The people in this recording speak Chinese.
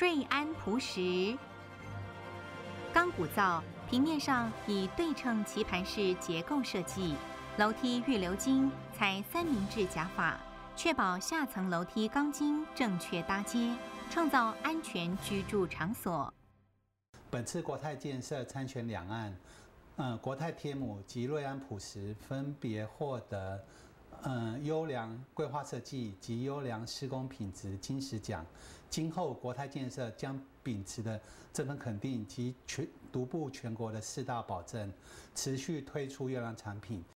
瑞安普石。钢骨造，平面上以对称棋盘式结构设计，楼梯预留筋采三明治夹法，确保下层楼梯钢筋正确搭接，创造安全居住场所。本次国泰建设参选两岸，嗯，国泰天母及瑞安普石分别获得嗯优良规划设计及优良施工品质金石奖。今后国泰建设将秉持的这份肯定及全独步全国的四大保证，持续推出优良产品。